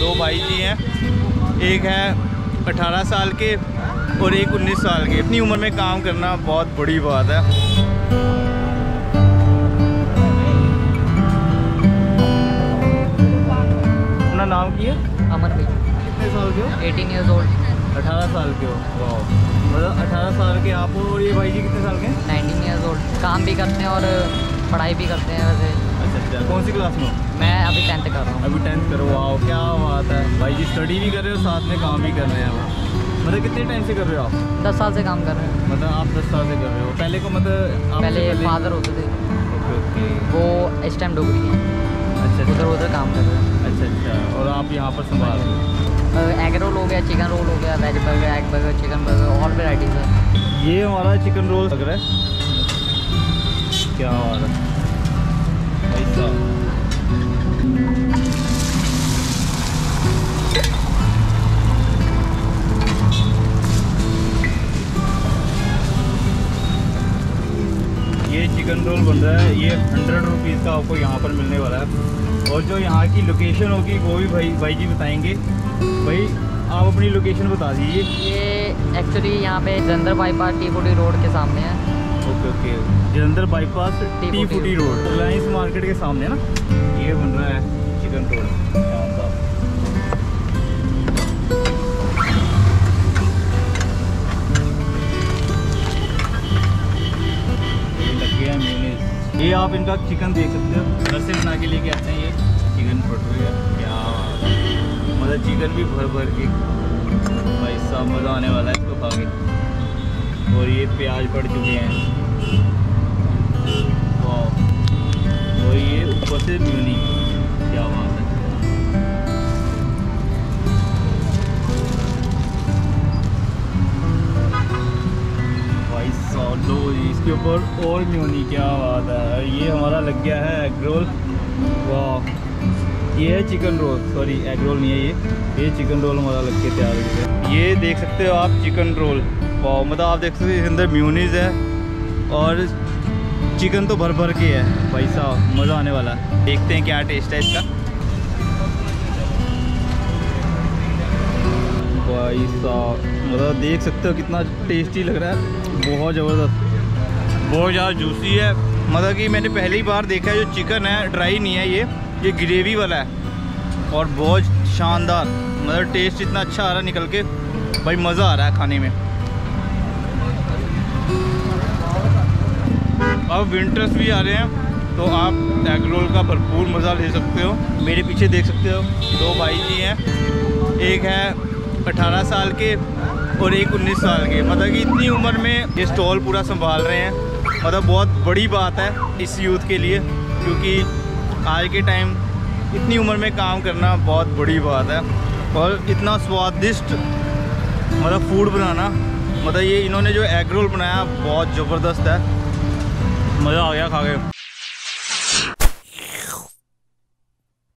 दो भाई जी हैं। एक है 18 साल के और एक 19 साल के। इतनी उम्र में काम करना बहुत बड़ी बात है। अपना नाम की है? अमर भाई कितने साल के हो? एटीन ईयर्स ओल्ड अठारह साल के हो। वाह मतलब अठारह साल के आप हो और ये भाई जी कितने साल के हैं? नाइनटीन ईयर्स ओल्ड काम भी करते हैं और पढ़ाई भी करते हैं वैसे। कौन सी क्लास में मैं अभी टेंथ कर रहा हूँ। अभी टेंथ करो। वाओ क्या बात है। भाई जी स्टडी भी कर रहे हो साथ में काम भी कर रहे हैं मतलब कितने टाइम से कर रहे हो आप? दस साल से काम कर रहे हैं। मतलब आप दस साल से कर रहे हो। पहले को मतलब पहले फादर होते थे। वो इस टाइम डोगरी हैं। अच्छा उधर अच्छा। उधर काम कर रहे हैं। अच्छा अच्छा। और आप यहाँ पर संभाल रहे हो? एग रोल हो गया चिकन रोल हो गया veg burger egg burger chicken burger all varieties है। ये हमारा चिकन रोल लग रहा है। क्या है। साहब ये चिकन रोल बन रहा है। ये हंड्रेड रुपीज़ का आपको यहाँ पर मिलने वाला है। और जो यहाँ की लोकेशन होगी, वो भी भाई भाई जी बताएँगे। भाई, आप अपनी लोकेशन बता दीजिए। ये एक्चुअली यहाँ पे जंदर बाईपास टी रोड के सामने है। Okay okay. जलंधर बाईपास टी फुटी रोड रिलायंस मार्केट के सामने ना? ये बन रहा है चिकन रोड। ये आप इनका चिकन देख सकते हो। घर से बना के लेके आते हैं ये चिकन भटूरे क्या मतलब चिकन भी भर भर के। भाई साहब मज़ा आने वाला है इसको खा के। और ये प्याज पड़ चुके हैं। और ये ऊपर से म्यूनी क्या बात है। भाई साहब लो जी, इसके ऊपर और क्या है। ये हमारा लग गया है एग रोल वाह ये है chicken roll sorry egg roll नहीं है ये। ये चिकन रोल हमारा लग के तैयार हो गया। ये देख सकते हो आप चिकन रोल वाह मतलब आप देख सकते हो इसके अंदर म्यूनीज है। और चिकन तो भर भर के है भाई साहब मज़ा आने वाला है। देखते हैं क्या टेस्ट है इसका। भाई साहब मतलब देख सकते हो कितना टेस्टी लग रहा है। बहुत ज़बरदस्त। बहुत ज़्यादा जूसी है। मतलब कि मैंने पहली बार देखा है, जो चिकन है ड्राई नहीं है ये। ये ग्रेवी वाला है। और बहुत शानदार। मतलब टेस्ट इतना अच्छा आ रहा है निकल के। भाई मज़ा आ रहा है खाने में। अब विंटर्स भी आ रहे हैं तो आप एग रोल का भरपूर मज़ा ले सकते हो। मेरे पीछे देख सकते हो, दो भाई जी हैं। एक है 18 साल के और एक 19 साल के। मतलब कि इतनी उम्र में ये स्टॉल पूरा संभाल रहे हैं। मतलब बहुत बड़ी बात है इस यूथ के लिए, क्योंकि आज के टाइम इतनी उम्र में काम करना बहुत बड़ी बात है। और इतना स्वादिष्ट मतलब फ़ूड बनाना मतलब ये इन्होंने जो एग रोल बनाया, बहुत ज़बरदस्त है। मज़ा आ गया खा के